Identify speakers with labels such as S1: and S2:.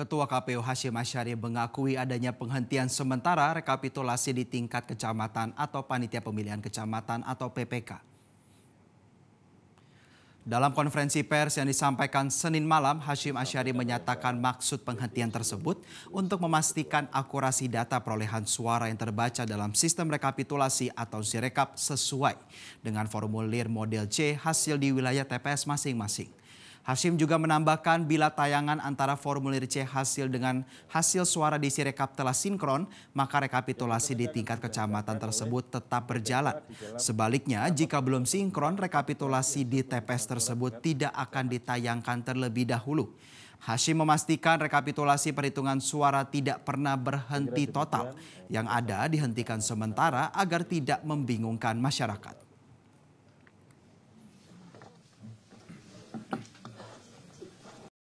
S1: Ketua KPU Hashim Asyari mengakui adanya penghentian sementara rekapitulasi di tingkat kecamatan atau panitia pemilihan kecamatan atau PPK. Dalam konferensi pers yang disampaikan Senin malam, Hashim Asyari menyatakan maksud penghentian tersebut untuk memastikan akurasi data perolehan suara yang terbaca dalam sistem rekapitulasi atau Sirekap sesuai dengan formulir model C hasil di wilayah TPS masing-masing. Hashim juga menambahkan bila tayangan antara formulir C hasil dengan hasil suara di Sirekap telah sinkron, maka rekapitulasi di tingkat kecamatan tersebut tetap berjalan. Sebaliknya, jika belum sinkron, rekapitulasi di TPS tersebut tidak akan ditayangkan terlebih dahulu. Hashim memastikan rekapitulasi perhitungan suara tidak pernah berhenti total. Yang ada dihentikan sementara agar tidak membingungkan masyarakat.